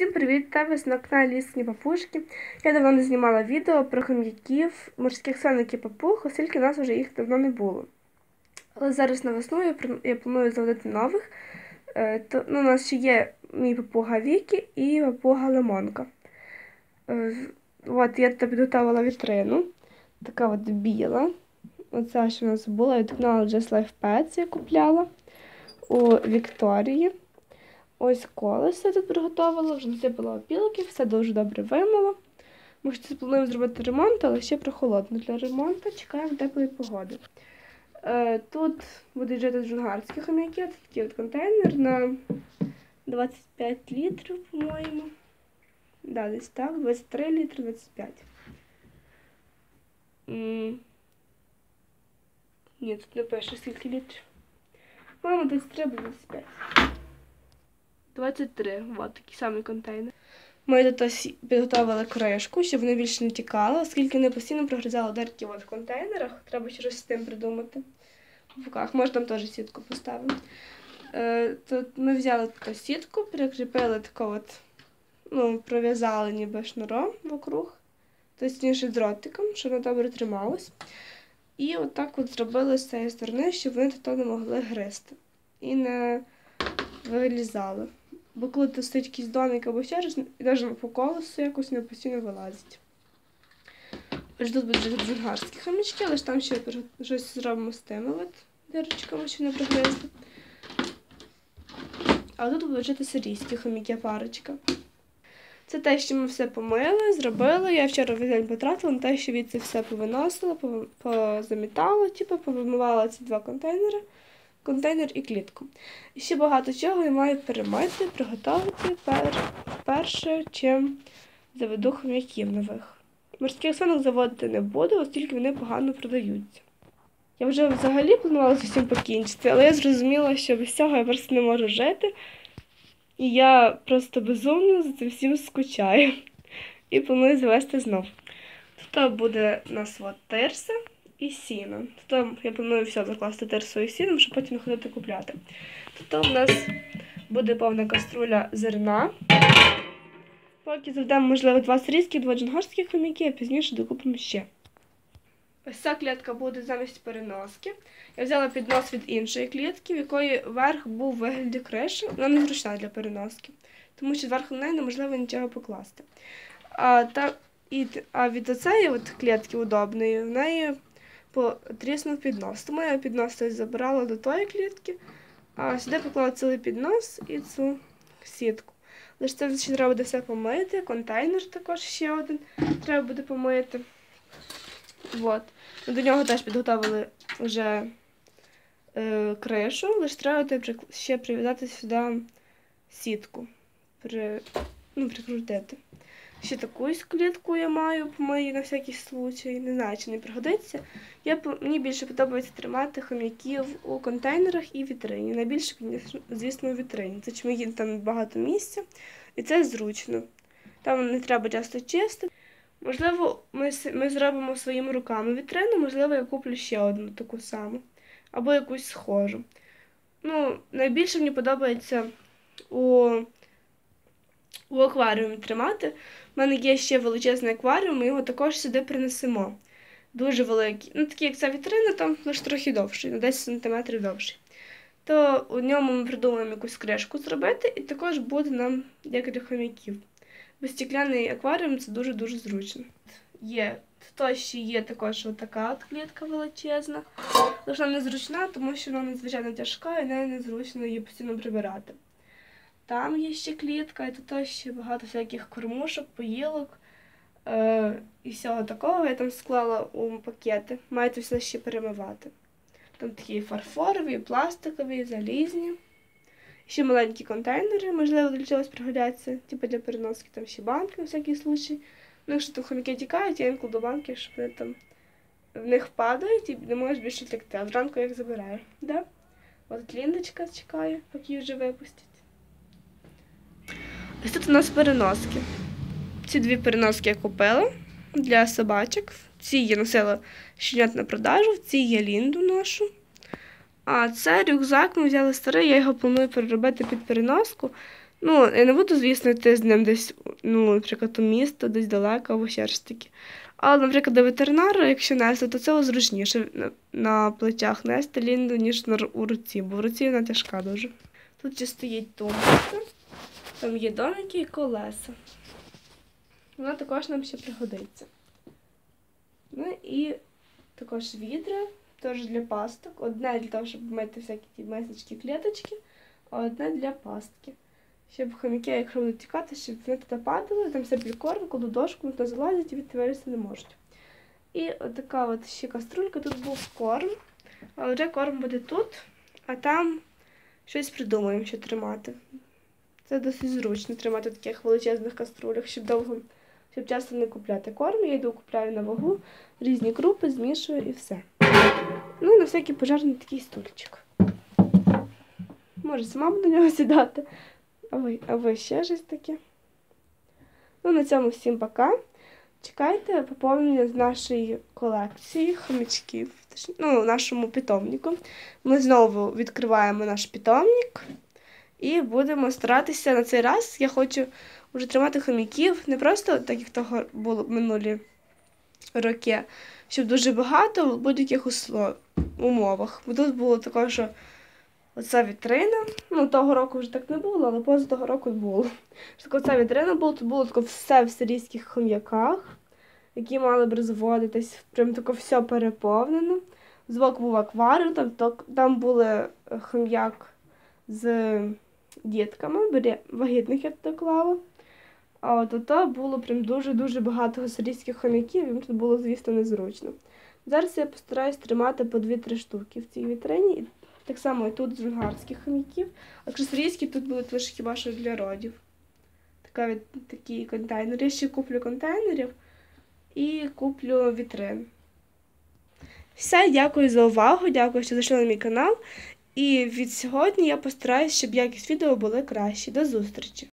Всім привіт! Та ви на каналі Лісні Папушки. Я давно не знімала відео про хом'яків, морських свинок папуг, оскільки нас вже їх давно не було. Але зараз на весну я, я планую заводити нових. Е, то, ну, У нас ще є мій папуга Вікі і папуга Лимонка. Е, от я тут підготувала вітрину. Така от біла. Оця що у нас була від каналу Just Life Pets я купляла у Вікторії. Ось колесо тут приготувала, вже насипала опілки, все дуже добре вимила. Ми ще плануємо зробити ремонт, але ще прохолодно для ремонту. Чекаємо теплої погоди. Е, Тут будуть жити джунгарські хом'яки, це такий от контейнер на 25 літрів, по-моєму. Да, десь так, 23 літри, 25. М Ні, тут не пише скільки літрів. По-моєму, 23 або 25. 23. От такий самий контейнер. Ми тут підготували кришку, щоб вони більше не тікали, оскільки вони постійно прогризали дерки в контейнерах. Треба щось з тим придумати. В руках. Може там теж сітку поставити. Е, тут ми взяли таку сітку, прикріпили таку от, ну, пров'язали ніби шнуром вокруг, точніше дротиком, щоб воно добре трималось. І отак от, от зробили з цієї сторони, щоб вони тут не могли гризти. І не вилізали. Бо коли ти стоїть якийсь домик або ще щось, і навіть по колесу якось не постійно вилазить. Ось тут будуть джунгарські хомячки, але ж там ще щось зробимо з тими от дирочками, що не прогризли. А тут будуть жити сирійські хомяки парочка. Це те, що ми все помили, зробили. Я вчора весь день потратила на те, що від це все повиносила, позамітала, типу, повимивала ці два контейнери контейнер і клітку. І ще багато чого я маю перемити, приготувати пер... перше, чим заведу хом'яків нових. Морських свинок заводити не буду, оскільки вони погано продаються. Я вже взагалі планувала з усім покінчити, але я зрозуміла, що без цього я просто не можу жити. І я просто безумно за цим всім скучаю. І планую завести знов. Тут буде у нас от тирса і сіно. Тут я планую все закласти терсою сіном, щоб потім ходити купляти. Тут у нас буде повна каструля зерна. Поки заведемо, можливо, два сирійських, два джунгорських хомяки, а пізніше докупимо ще. Ось ця клітка буде замість переноски. Я взяла піднос від іншої клітки, в якої верх був у вигляді криші. Вона не зручна для переноски, тому що зверху на неї неможливо нічого покласти. А та, і, а від от клітки удобної, в неї потріснув піднос. Тому я піднос забрала до тої клітки, а сюди поклала цілий піднос і цю сітку. Лише це ще треба буде все помити, контейнер також ще один треба буде помити. От. До нього теж підготовили вже е, кришу, лише треба ще прив'язати сюди сітку, при, ну, прикрутити. Ще таку клітку я маю, помию на всякий случай. Не знаю, чи не пригодиться. Я, Мені більше подобається тримати хом'яків у контейнерах і вітрині. Найбільше, звісно, у вітрині. Це чому є там багато місця, і це зручно. Там не треба часто чистити. Можливо, ми ми зробимо своїми руками вітрину, можливо, я куплю ще одну таку саму. Або якусь схожу. Ну, Найбільше мені подобається у у акваріумі тримати. У мене є ще величезний акваріум, ми його також сюди принесемо. Дуже великий. Ну, такий, як ця вітрина, там лише трохи довший, на 10 см довший. То у ньому ми придумаємо якусь кришку зробити, і також буде нам декілька хомяків. Безстікляний акваріум це дуже-дуже зручно. Є. То ще є також така клітка величезна. Вона незручна, тому що вона надзвичайно тяжка і нею незручно її постійно прибирати. Там є ще клітка, і тут ще багато всяких кормушок, поїлок е, і всього такого. Я там склала у пакети. Маєте все ще перемивати. Там такі фарфорові, пластикові, залізні. Ще маленькі контейнери, можливо, для чогось пригодяться, типу для переноски там ще банки на всякий случай. Ну, якщо там хомяки тікають, я їм кладу банки, щоб вони там в них падають і не можеш більше втекти. А зранку я їх забираю. Да? От ліндочка чекає, поки її вже випустять. Ось тут у нас переноски. Ці дві переноски я купила для собачок. Ці я носила щенят на продажу, в цій я лінду ношу. А це рюкзак ми взяли старий, я його планую переробити під переноску, Ну, я не буду, звісно, йти з ним десь, ну, наприклад, у місто, десь далеко або ще ж таки. Але, наприклад, до ветеринара, якщо нести, то це зручніше на плечах нести лінду, ніж у руці, бо в руці вона тяжка дуже. Тут ще стоїть тумбочка, там є домики і колеса. Вона також нам ще пригодиться. Ну і також відра, теж для пасток. Одне для того, щоб мити всякі ті мисочки, клеточки, а одне для пастки. Щоб хомяки, якщо будуть тікати, щоб вони туди падали, там все прикорм, кладу дошку, туди залазять і відповідати не можуть. І от така от ще каструлька, тут був корм, а вже корм буде тут, а там щось придумаємо, що тримати. Це досить зручно тримати в таких величезних каструлях, щоб довго, щоб часто не купляти корм. Я йду купляю на вагу, різні крупи, змішую і все. Ну і на всякий пожарний такий стульчик. Може, сама буду до нього сідати. А ви, а ви ще щось таке? Ну, на цьому всім пока. Чекайте поповнення з нашої колекції хомячків, ну, нашому питомнику. Ми знову відкриваємо наш питомник і будемо старатися на цей раз. Я хочу вже тримати хомяків не просто так, як того було минулі роки, щоб дуже багато в будь-яких умовах. Бо тут було також, що оця вітрина. Ну, того року вже так не було, але поза того року було. Що оця вітрина була, тут було таке все в сирійських хом'яках, які мали б розводитись. Прям таке все переповнено. Збоку був акваріум, там, там були е, хом'як з дітками, вагітних я туди клала. А от ото було прям дуже-дуже багато сирійських хом'яків, їм тут було, звісно, незручно. Зараз я постараюсь тримати по 2-3 штуки в цій вітрині. Так само і тут з болгарських хом'яків. А сирійські тут будуть лише хіба що для родів. Така, від- такі контейнери. Я ще куплю контейнерів і куплю вітрин. Все, дякую за увагу, дякую, що зайшли на мій канал. І від сьогодні я постараюсь, щоб якість відео були кращі. До зустрічі!